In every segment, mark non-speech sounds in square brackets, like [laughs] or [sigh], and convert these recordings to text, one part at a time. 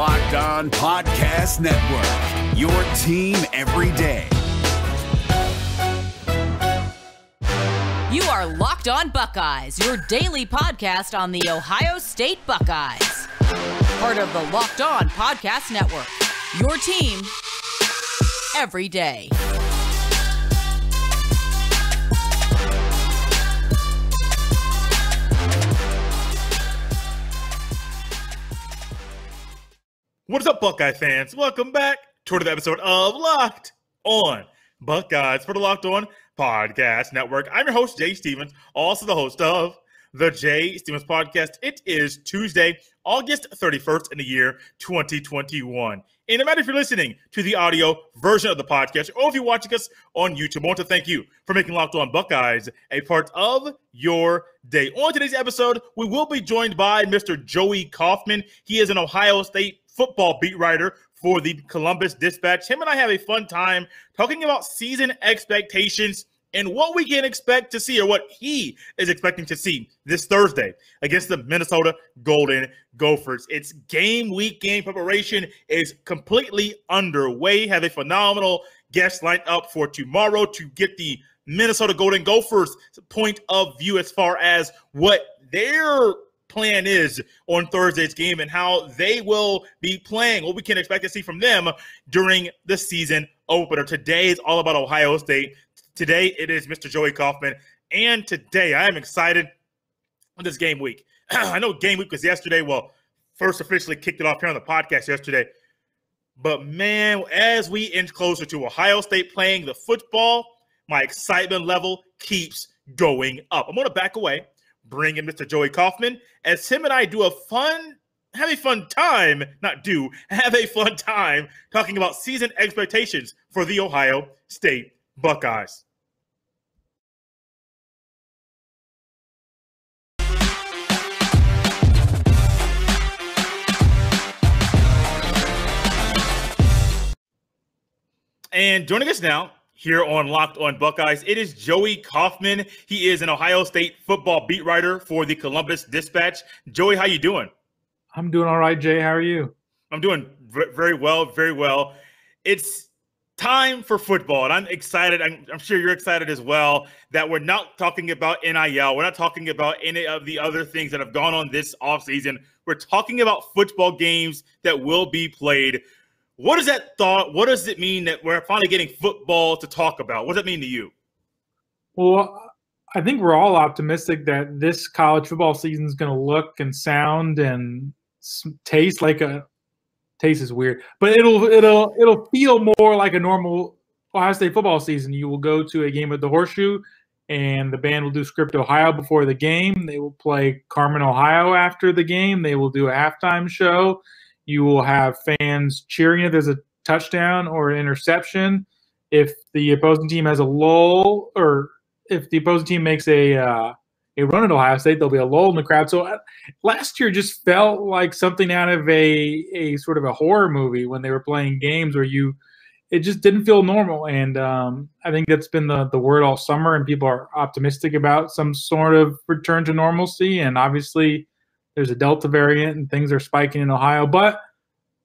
Locked On Podcast Network, your team every day. You are Locked On Buckeyes, your daily podcast on the Ohio State Buckeyes. Part of the Locked On Podcast Network, your team every day. What's up, Buckeye fans? Welcome back to another episode of Locked On Buckeyes for the Locked On Podcast Network. I'm your host, Jay Stevens, also the host of the Jay Stevens Podcast. It is Tuesday, August 31st in the year 2021. And no matter if you're listening to the audio version of the podcast or if you're watching us on YouTube, I want to thank you for making Locked On Buckeyes a part of your day. On today's episode, we will be joined by Mr. Joey Kaufman. He is an Ohio State football beat writer for the Columbus Dispatch. Him and I have a fun time talking about season expectations and what we can expect to see or what he is expecting to see this Thursday against the Minnesota Golden Gophers. It's game week game preparation is completely underway. Have a phenomenal guest lined up for tomorrow to get the Minnesota Golden Gophers point of view as far as what their plan is on Thursday's game and how they will be playing, what we can expect to see from them during the season opener. Today is all about Ohio State. Today it is Mr. Joey Kaufman. And today I am excited on this game week. [clears throat] I know game week was yesterday. Well, first officially kicked it off here on the podcast yesterday. But man, as we inch closer to Ohio State playing the football, my excitement level keeps going up. I'm going to back away bring in Mr. Joey Kaufman as him and I do a fun, have a fun time, not do, [laughs] have a fun time talking about season expectations for the Ohio State Buckeyes. And joining us now here on Locked On Buckeyes. It is Joey Kaufman. He is an Ohio State football beat writer for the Columbus Dispatch. Joey, how you doing? I'm doing all right, Jay. How are you? I'm doing very well, very well. It's time for football, and I'm excited. I'm, I'm, sure you're excited as well that we're not talking about NIL. We're not talking about any of the other things that have gone on this offseason. We're talking about football games that will be played. What does that thought? What does it mean that we're finally getting football to talk about? What does that mean to you? Well, I think we're all optimistic that this college football season is going to look and sound and taste like a taste is weird, but it'll it'll it'll feel more like a normal Ohio State football season. You will go to a game at the Horseshoe, and the band will do Script Ohio before the game. They will play Carmen, Ohio after the game. They will do a halftime show you will have fans cheering if there's a touchdown or an interception. If the opposing team has a lull, or if the opposing team makes a uh, a run at Ohio State, there'll be a lull in the crowd. So uh, last year just felt like something out of a a sort of a horror movie when they were playing games where you it just didn't feel normal. And um, I think that's been the the word all summer, and people are optimistic about some sort of return to normalcy. And obviously, there's a Delta variant and things are spiking in Ohio, but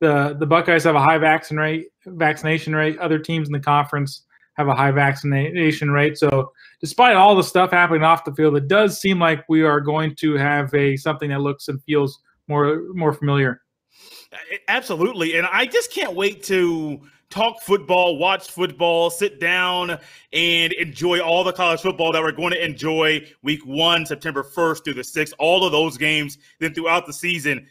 the the Buckeyes have a high vaccination rate. Vaccination rate. Other teams in the conference have a high vaccination rate. So, despite all the stuff happening off the field, it does seem like we are going to have a something that looks and feels more more familiar. Absolutely, and I just can't wait to talk football, watch football, sit down and enjoy all the college football that we're going to enjoy week one, September 1st through the 6th, all of those games, then throughout the season.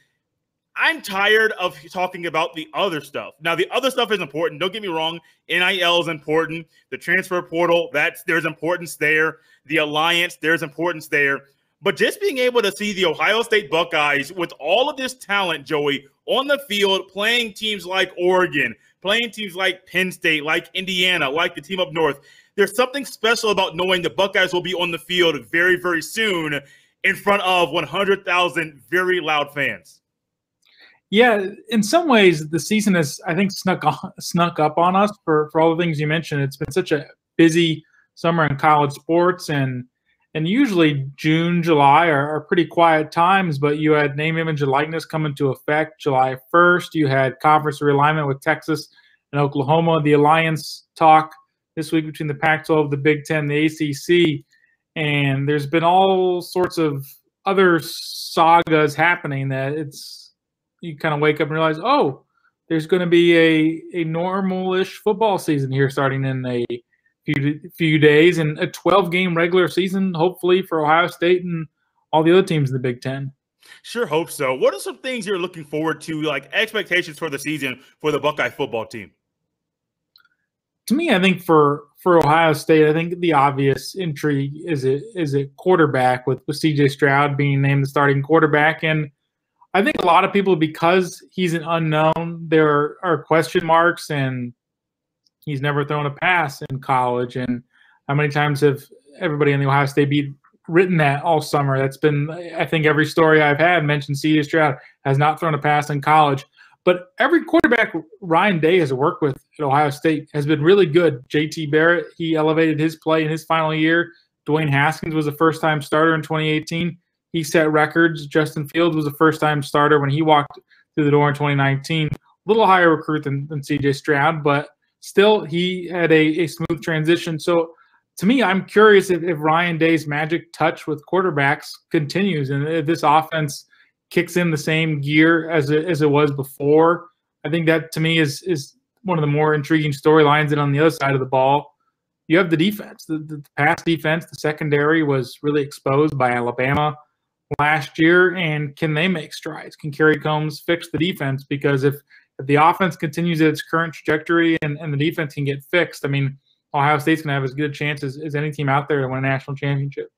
I'm tired of talking about the other stuff. Now, the other stuff is important. Don't get me wrong. NIL is important. The transfer portal, that's there's importance there. The alliance, there's importance there. But just being able to see the Ohio State Buckeyes with all of this talent, Joey, on the field, playing teams like Oregon, playing teams like Penn State, like Indiana, like the team up north, there's something special about knowing the Buckeyes will be on the field very, very soon in front of 100,000 very loud fans. Yeah, in some ways, the season has, I think, snuck on, snuck up on us for for all the things you mentioned. It's been such a busy summer in college sports, and and usually June, July are, are, pretty quiet times, but you had name, image, and likeness come into effect July 1st. You had conference realignment with Texas and Oklahoma, the alliance talk this week between the Pac 12, the Big Ten, the ACC. And there's been all sorts of other sagas happening that it's, you kind of wake up and realize, oh, there's going to be a, a normal-ish football season here starting in a few few days and a 12 game regular season, hopefully for Ohio State and all the other teams in the Big Ten. Sure hope so. What are some things you're looking forward to, like expectations for the season for the Buckeye football team? To me, I think for for Ohio State, I think the obvious intrigue is it is it quarterback with, with CJ Stroud being named the starting quarterback. And I think a lot of people, because he's an unknown, there are question marks and he's never thrown a pass in college. And how many times have everybody in the Ohio State beat written that all summer? That's been, I think, every story I've had mentioned CJ Stroud has not thrown a pass in college. But every quarterback Ryan Day has worked with at Ohio State has been really good. JT Barrett, he elevated his play in his final year. Dwayne Haskins was a first time starter in 2018. He set records. Justin Fields was a first time starter when he walked through the door in 2019. A little higher recruit than, than CJ Stroud, but still he had a, a smooth transition. So to me, I'm curious if, if Ryan Day's magic touch with quarterbacks continues and if this offense kicks in the same gear as it, as it was before. I think that to me is is one of the more intriguing storylines. And on the other side of the ball, you have the defense. The, the pass defense, the secondary was really exposed by Alabama last year. And can they make strides? Can Kerry Coombs fix the defense? Because if if the offense continues its current trajectory and, and the defense can get fixed, I mean, Ohio State's going to have as good a chance as, as any team out there to win a national championship.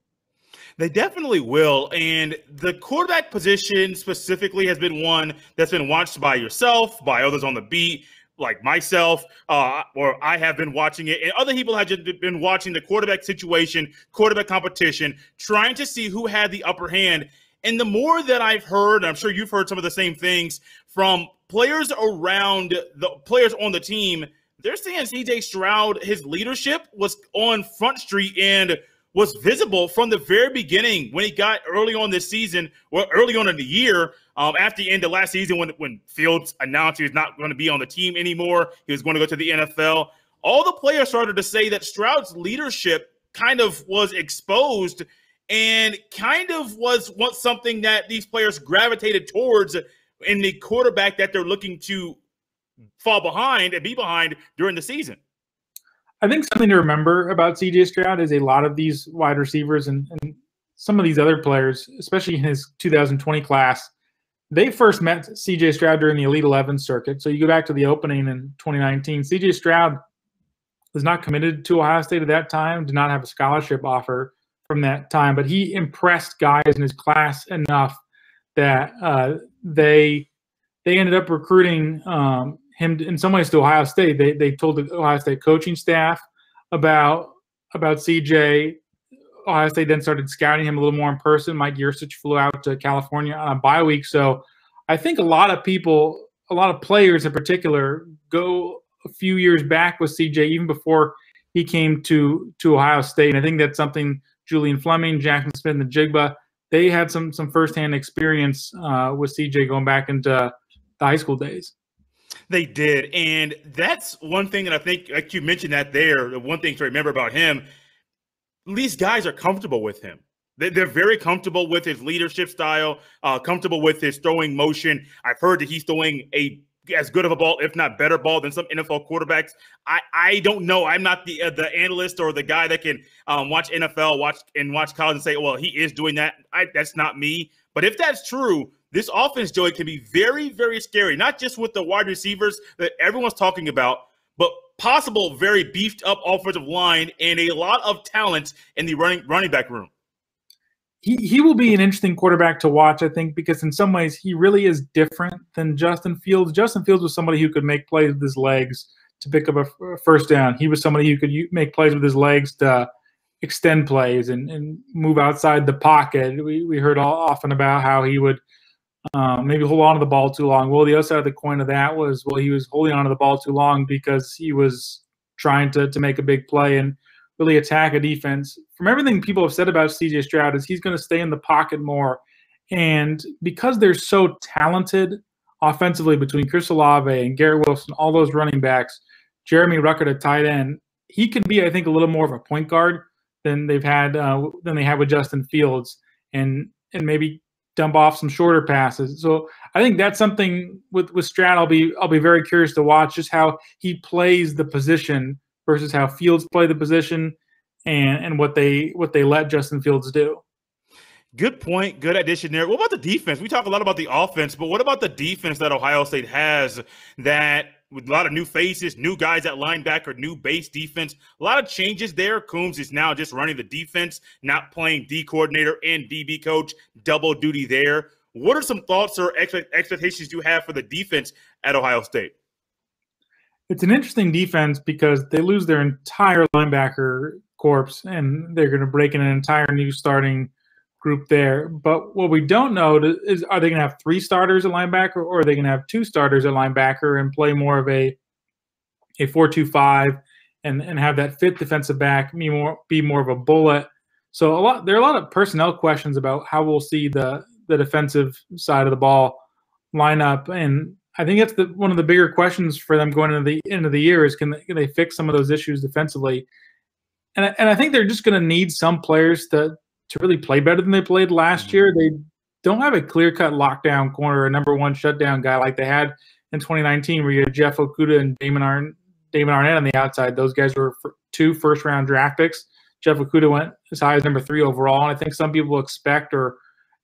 They definitely will. And the quarterback position specifically has been one that's been watched by yourself, by others on the beat, like myself, uh, or I have been watching it, and other people have just been watching the quarterback situation, quarterback competition, trying to see who had the upper hand. And the more that I've heard, I'm sure you've heard some of the same things from players around the players on the team, they're saying CJ Stroud, his leadership was on Front Street and was visible from the very beginning when he got early on this season, or early on in the year, um, after the end of last season when, when Fields announced he was not going to be on the team anymore, he was going to go to the NFL. All the players started to say that Stroud's leadership kind of was exposed and kind of was something that these players gravitated towards in the quarterback that they're looking to fall behind and be behind during the season. I think something to remember about CJ Stroud is a lot of these wide receivers and, and some of these other players, especially in his 2020 class, they first met CJ Stroud during the Elite 11 circuit. So you go back to the opening in 2019. CJ Stroud was not committed to Ohio State at that time, did not have a scholarship offer from that time, but he impressed guys in his class enough that uh, they they ended up recruiting um, him in some ways to Ohio State. They they told the Ohio State coaching staff about about CJ. Ohio State then started scouting him a little more in person. Mike Yurcich flew out to California on a bye week, so I think a lot of people, a lot of players in particular, go a few years back with CJ even before he came to to Ohio State. And I think that's something Julian Fleming, Jaxon Smith-Njigba they had some some firsthand experience uh, with CJ going back into the high school days. They did, and that's one thing that I think, like you mentioned that there. The one thing to remember about him, these guys are comfortable with him. They're very comfortable with his leadership style, uh, comfortable with his throwing motion. I've heard that he's throwing a as good of a ball, if not better ball, than some NFL quarterbacks. I I don't know. I'm not the uh, the analyst or the guy that can um, watch NFL, watch and watch college and say, well, he is doing that. I, that's not me. But if that's true, this offense, Joey, can be very very scary. Not just with the wide receivers that everyone's talking about, but possible very beefed up offensive line and a lot of talent in the running running back room he, he will be an interesting quarterback to watch, I think, because in some ways he really is different than Justin Fields. Justin Fields was somebody who could make plays with his legs to pick up a first down. He was somebody who could make plays with his legs to extend plays and, and move outside the pocket. We, we heard all, often about how he would um, maybe hold on to the ball too long. Well, the other side of the coin of that was, well, he was holding on to the ball too long because he was trying to, to make a big play. And really attack a defense. From everything people have said about CJ Stroud, is he's going to stay in the pocket more. And because they're so talented offensively between Chris Olave and Garrett Wilson, all those running backs, Jeremy Ruckert at tight end, he can be, I think, a little more of a point guard than they've had uh, than they have with Justin Fields, and and maybe dump off some shorter passes. So I think that's something with with Stroud. I'll be I'll be very curious to watch just how he plays the position versus how Fields play the position, and and what they what they let Justin Fields do. Good point. Good addition there. What about the defense? We talk a lot about the offense, but what about the defense that Ohio State has that with a lot of new faces, new guys at linebacker, new base defense, a lot of changes there. Coombs is now just running the defense, not playing D coordinator and DB coach, double duty there. What are some thoughts or expectations you have for the defense at Ohio State? It's an interesting defense because they lose their entire linebacker corpse and they're going to break in an entire new starting group there. But what we don't know is are they going to have three starters at linebacker or are they going to have two starters at linebacker and play more of a a four two five and and have that fit defensive back be more be more of a bullet. So a lot there are a lot of personnel questions about how we'll see the the defensive side of the ball line up and I think that's the one of the bigger questions for them going into the end of the year is can they, can they fix some of those issues defensively? And, and I think they're just going to need some players to to really play better than they played last year. Mm-hmm. They don't have a clear cut lockdown corner, a number one shutdown guy like they had in 2019, where you had Jeff Okudah and Damon, Arn- Damon Arnette on the outside. Those guys were two first round draft picks. Jeff Okudah went as high as number three overall. And I think some people expect or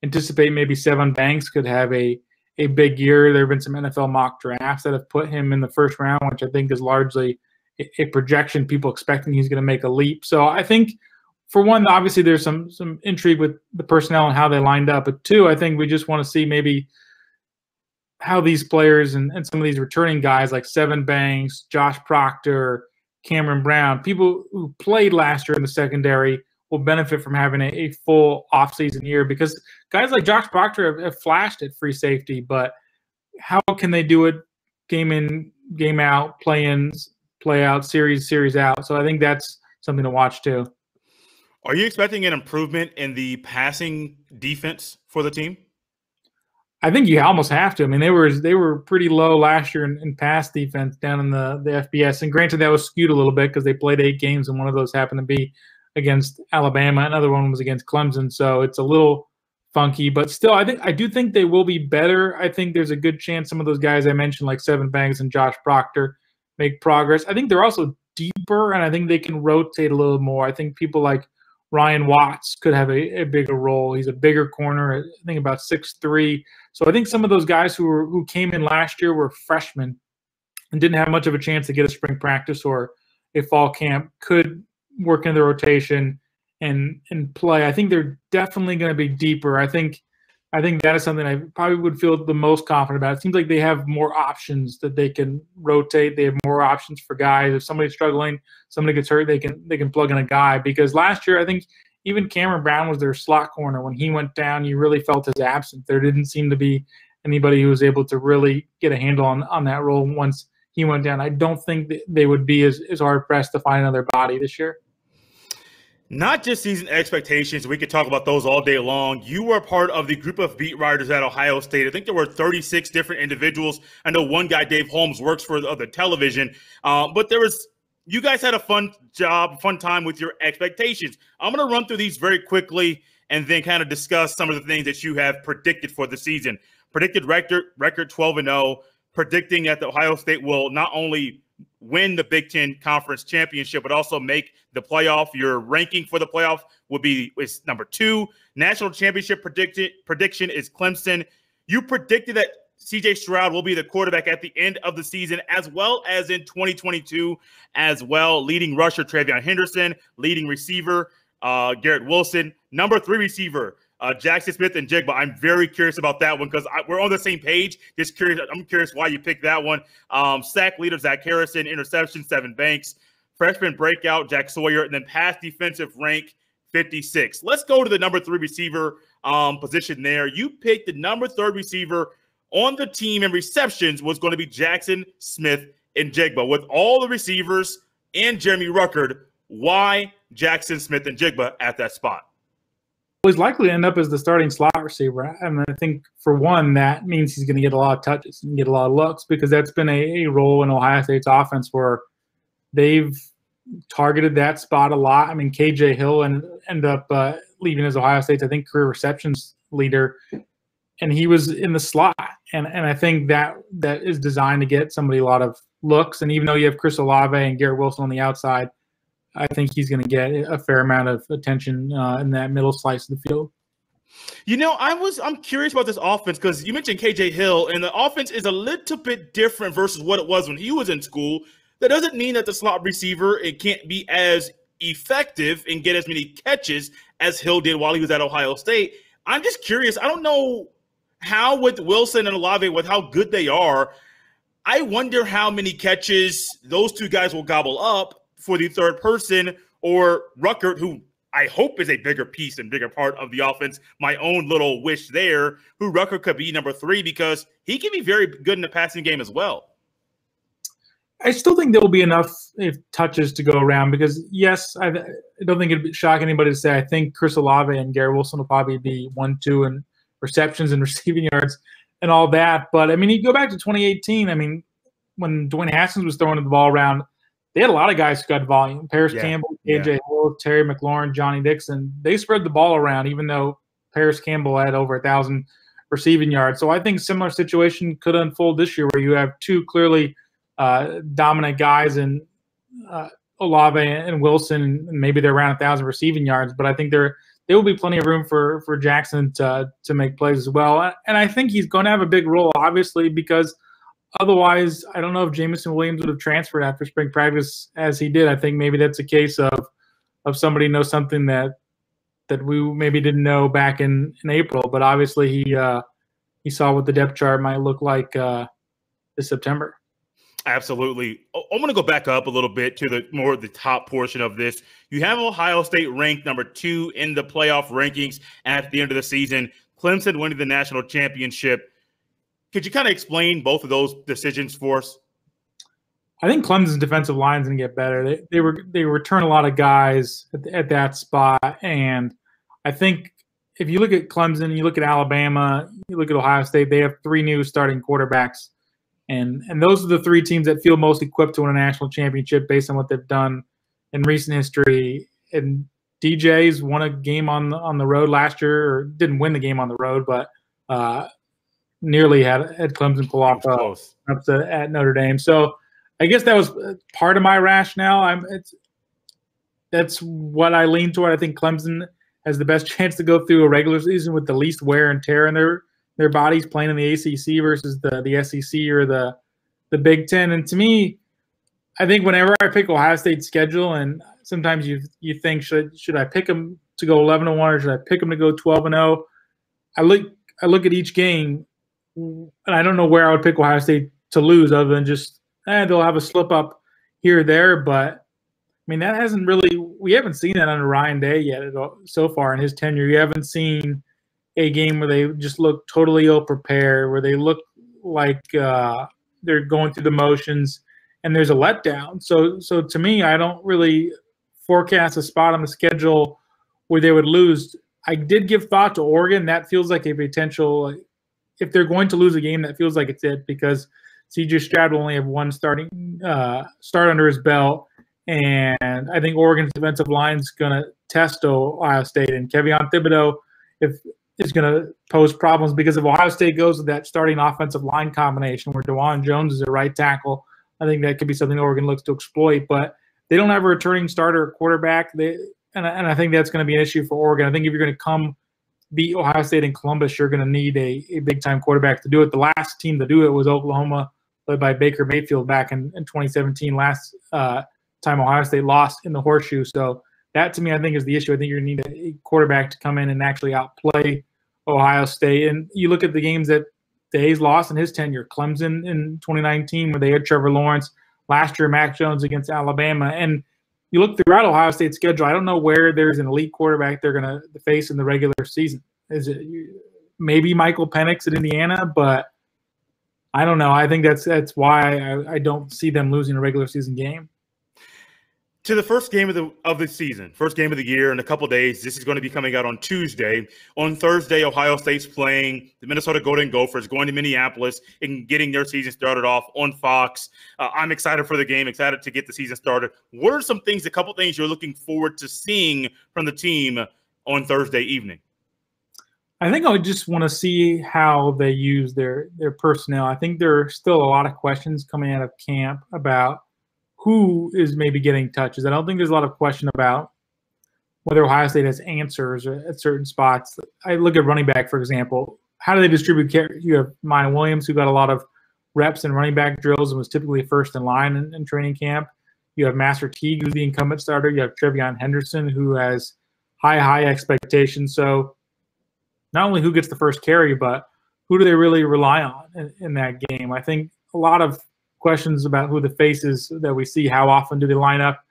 anticipate maybe Sevyn Banks could have a a big year. There have been some NFL mock drafts that have put him in the first round, which I think is largely a, projection. People expecting he's going to make a leap. So I think for one, obviously there's some some intrigue with the personnel and how they lined up. But two, I think we just want to see maybe how these players and, and some of these returning guys like Sevyn Banks, Josh Proctor, Cameron Brown, people who played last year in the secondary will benefit from having a, a full offseason year because guys like Josh Proctor have, have flashed at free safety, but how can they do it game in, game out, play in, play out, series, series out? So I think that's something to watch too. Are you expecting an improvement in the passing defense for the team? I think you almost have to. I mean, they were they were pretty low last year in, in pass defense down in the, the FBS. And granted, that was skewed a little bit because they played eight games, and one of those happened to be against Alabama. Another one was against Clemson. So it's a little funky, but still, I think I do think they will be better. I think there's a good chance some of those guys I mentioned, like Sevyn Banks and Josh Proctor, make progress. I think they're also deeper, and I think they can rotate a little more. I think people like Ryan Watts could have a, a, bigger role. He's a bigger corner, I think about six three. So I think some of those guys who were who came in last year were freshmen and didn't have much of a chance to get a spring practice or a fall camp could work in the rotation and and play. I think they're definitely going to be deeper. I think I think that is something I probably would feel the most confident about. It seems like they have more options that they can rotate. They have more options for guys. If somebody's struggling, somebody gets hurt, they can they can plug in a guy. Because last year, I think even Cameron Brown was their slot corner. When he went down, you really felt his absence. There didn't seem to be anybody who was able to really get a handle on on that role once he went down. I don't think they would be as, as hard pressed to find another body this year not just season expectations. We could talk about those all day long. You were part of the group of beat writers at Ohio State. I think there were 36 different individuals. I know one guy, Dave Holmes, works for the, the television, uh, but there was. You guys had a fun job, fun time with your expectations. I'm going to run through these very quickly and then kind of discuss some of the things that you have predicted for the season. Predicted record record 12 and 0, predicting that the Ohio State will not only win the Big Ten Conference Championship, but also make the playoff. Your ranking for the playoff would be is number two. National Championship predicted prediction is Clemson. You predicted that CJ Stroud will be the quarterback at the end of the season, as well as in 2022, as well. Leading rusher TreVeyon Henderson, leading receiver uh, Garrett Wilson, number three receiver uh, Jaxon Smith-Njigba. I'm very curious about that one because we're on the same page. Just curious. I'm curious why you picked that one. Um, sack leader Zach Harrison, interception Sevyn Banks, freshman breakout Jack Sawyer, and then pass defensive rank 56. Let's go to the number three receiver um, position there. You picked the number third receiver on the team and receptions was going to be Jackson Smith and Jigba. With all the receivers and Jeremy Ruckert, why Jaxon Smith-Njigba at that spot? He's likely to end up as the starting slot receiver. And I think for one, that means he's going to get a lot of touches and get a lot of looks because that's been a, a role in Ohio State's offense where they've targeted that spot a lot. I mean, KJ Hill and end up uh, leaving as Ohio State's, I think, career receptions leader, and he was in the slot. And and I think that that is designed to get somebody a lot of looks. And even though you have Chris Olave and Garrett Wilson on the outside, I think he's going to get a fair amount of attention uh, in that middle slice of the field. You know, I was I'm curious about this offense because you mentioned KJ Hill, and the offense is a little bit different versus what it was when he was in school. That doesn't mean that the slot receiver it can't be as effective and get as many catches as Hill did while he was at Ohio State. I'm just curious. I don't know how with Wilson and Olave with how good they are. I wonder how many catches those two guys will gobble up for the third person or Ruckert, who I hope is a bigger piece and bigger part of the offense. My own little wish there, who Ruckert could be number three because he can be very good in the passing game as well. I still think there will be enough if touches to go around because yes, I, I don't think it'd shock anybody to say I think Chris Olave and Gary Wilson will probably be one, two, and receptions and [laughs] receiving yards and all that. But I mean, you go back to 2018. I mean, when Dwayne Haskins was throwing the ball around, they had a lot of guys who got volume. Parris yeah. Campbell, AJ yeah. Hill, Terry McLaurin, Johnnie Dixon. They spread the ball around, even though Parris Campbell had over a thousand receiving yards. So I think similar situation could unfold this year, where you have two clearly uh, dominant guys in uh, Olave and Wilson, and maybe they're around a thousand receiving yards. But I think there there will be plenty of room for for Jaxon to to make plays as well. And I think he's going to have a big role, obviously, because – Otherwise, I don't know if Jameson Williams would have transferred after spring practice as he did. I think maybe that's a case of of somebody knows something that that we maybe didn't know back in in April. But obviously, he uh, he saw what the depth chart might look like uh, this September. Absolutely. I'm going to go back up a little bit to the more the top portion of this. You have Ohio State ranked number two in the playoff rankings at the end of the season. Clemson winning the national championship. Could you kind of explain both of those decisions for us? I think Clemson's defensive line is going to get better. They, they were they return a lot of guys at, at, that spot, and I think if you look at Clemson, you look at Alabama, you look at Ohio State, they have three new starting quarterbacks, and and those are the three teams that feel most equipped to win a national championship based on what they've done in recent history. And DJ's won a game on on the road last year, or didn't win the game on the road, but uh, nearly had had Clemson pull off uh, up to, at Notre Dame. So I guess that was uh, part of my rationale. I'm it's that's what I lean toward. I think Clemson has the best [laughs] chance to go through a regular season with the least wear and tear in their their bodies playing in the ACC versus the the SEC or the the Big Ten. And to me, I think whenever I pick Ohio State's schedule, and sometimes you you think should should I pick them to go 11 and one or should I pick them to go 12 and 0? I look I look at each game and I don't know where I would pick Ohio State to lose other than just eh, they'll have a slip up here or there. But I mean, that hasn't really we haven't seen that under Ryan Day yet so far in his tenure. You haven't seen a game where they just look totally ill prepared, where they look like uh, they're going through the motions, and there's a letdown. So, so to me, I don't really forecast a spot on the schedule where they would lose. I did give thought to Oregon. That feels like a potential if they're going to lose a game, that feels like it's it because CJ Stroud will only have one starting uh, start under his belt, and I think Oregon's defensive line is going to test Ohio State and Kayvon Thibodeaux if is going to pose problems because if Ohio State goes with that starting offensive line combination where Dawand Jones is a right tackle, I think that could be something Oregon looks to exploit. But they don't have a returning starter quarterback. They and, and I think that's going to be an issue for Oregon. I think if you're going to come beat Ohio State and Columbus, you're going to need a, a big time quarterback to do it. The last team to do it was Oklahoma, led by Baker Mayfield back in, in 2017, last uh, time Ohio State lost in the horseshoe. So that to me, I think is the issue. I think you're going to need a quarterback to come in and actually outplay Ohio State. And you look at the games that Hayes lost in his tenure, Clemson in 2019, where they had Trevor Lawrence. Last year, Mac Jones against Alabama. And you look throughout Ohio State's schedule, I don't know where there's an elite quarterback they're going to face in the regular season. Is it maybe Michael Penix at Indiana? But I don't know. I think that's that's why I, I don't see them losing a regular season game. To the first game of the of the season, first game of the year in a couple days. This is going to be coming out on Tuesday. On Thursday, Ohio State's playing the Minnesota Golden Gophers, going to Minneapolis and getting their season started off on Fox. Uh, I'm excited for the game, excited to get the season started. What are some things, a couple things you're looking forward to seeing from the team on Thursday evening? I think I just want to see how they use their their personnel. I think there are still a lot of questions coming out of camp about who is maybe getting touches. I don't think there's a lot of question about whether Ohio State has answers at certain spots. I look at running back, for example. How do they distribute carry? You have Miyan Williams, who got a lot of reps in running back drills and was typically first in line in, in training camp. You have Master Teague, who's the incumbent starter. You have TreVeyon Henderson, who has high, high expectations. So not only who gets the first carry, but who do they really rely on in, in that game? I think a lot of questions about who the faces that we see. How often do they line up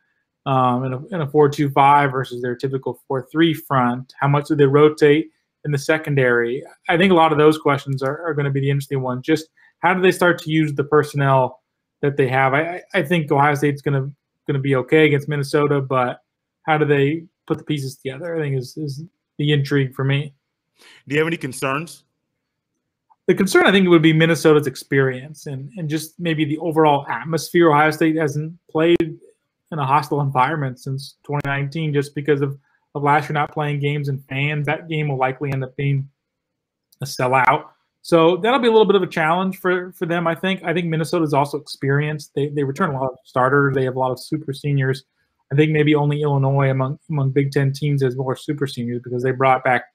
um, in a, in a 4-2-5 versus their typical 4-3 front? How much do they rotate in the secondary? I think a lot of those questions are, are going to be the interesting ones. Just how do they start to use the personnel that they have? I, I think Ohio State's going to going to be okay against Minnesota, but how do they put the pieces together? I think is is the intrigue for me. Do you have any concerns the concern I think would be Minnesota's experience and and just maybe the overall atmosphere. Ohio State hasn't played in a hostile environment since 2019, just because of of last year not playing games and fans. That game will likely end up being a sellout. So that'll be a little bit of a challenge for for them. I think. I think Minnesota's also experienced. They they return a lot of starters. They have a lot of super seniors. I think maybe only Illinois among among Big Ten teams has more super seniors because they brought back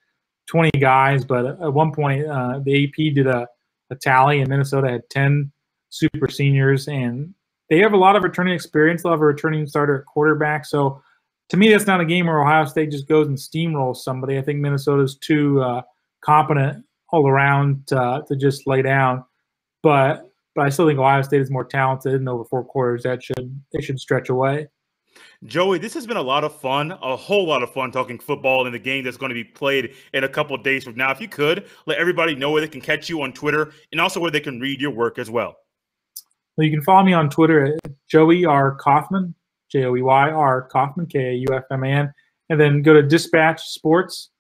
20 guys, but at one point uh, the AP did a, a tally, and Minnesota had 10 super seniors, and they have a lot of returning experience. They'll have a returning starter at quarterback. So to me, that's not a game where Ohio State just goes and steamrolls somebody. I think Minnesota's too uh, competent all around uh, to just lay down. But but I still think Ohio State is more talented, and over four quarters, that should they should stretch away. Joey, this has been a lot of fun, a whole lot of fun talking football in the game that's going to be played in a couple days from now. If you could, let everybody know where they can catch you on Twitter and also where they can read your work as well. Well, you can follow me on Twitter at Joey R. Kaufman, J O E Y R Kaufman, K A U F M A N, and then go to Dispatch Sports,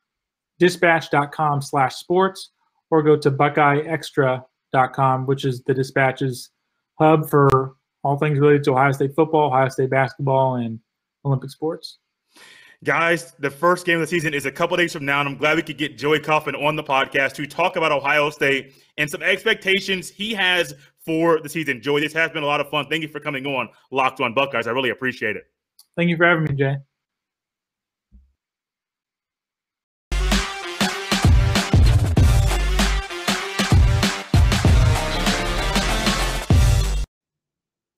dispatch.com slash sports, or go to BuckeyeExtra.com, which is the Dispatch's hub for all things related to Ohio State football, Ohio State basketball, and Olympic sports. Guys, the first game of the season is a couple days from now, and I'm glad we could get Joey Kaufman on the podcast to talk about Ohio State and some expectations he has for the season. Joey, this has been a lot of fun. Thank you for coming on Locked On Buckeyes. I really appreciate it. Thank you for having me, Jay.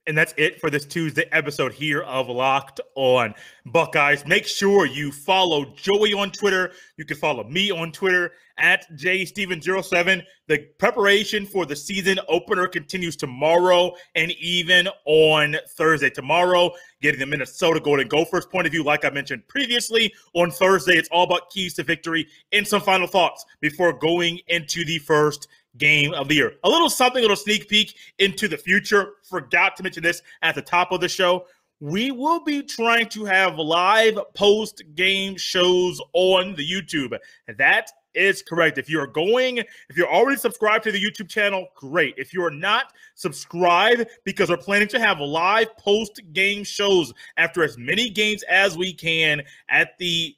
And that's it for this Tuesday episode here of Locked On Buckeyes. Make sure you follow Joey on Twitter. You can follow me on Twitter at jsteven07. The preparation for the season opener continues tomorrow and even on Thursday. Tomorrow, getting the Minnesota Golden Gophers point of view, like I mentioned previously. On Thursday, it's all about keys to victory and some final thoughts before going into the first game of the year. A little something, a little sneak peek into the future. Forgot to mention this at the top of the show. We will be trying to have live post game shows on the YouTube. That is correct. If you're going, if you're already subscribed to the YouTube channel, great. If you're not, subscribe because we're planning to have live post game shows after as many games as we can at the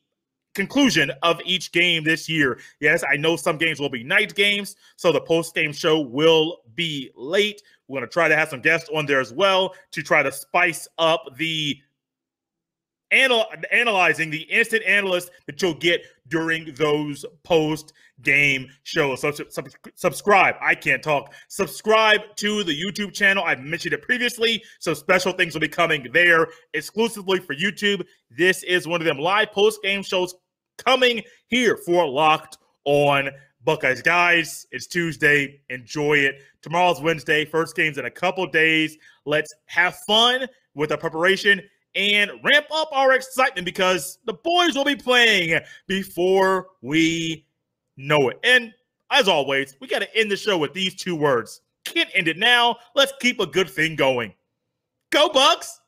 conclusion of each game this year. Yes, I know some games will be night games, so the post game show will be late. We're going to try to have some guests on there as well to try to spice up the anal- analyzing the instant analyst that you'll get during those post game shows. So sub- subscribe. I can't talk. Subscribe to the YouTube channel. I've mentioned it previously. So special things will be coming there exclusively for YouTube. This is one of them live post game shows coming here for Locked on Buckeyes. Guys, it's Tuesday. Enjoy it. Tomorrow's Wednesday. First game's in a couple days. Let's have fun with our preparation and ramp up our excitement because the boys will be playing before we know it. And as always, we got to end the show with these two words. Can't end it now. Let's keep a good thing going. Go, Bucks!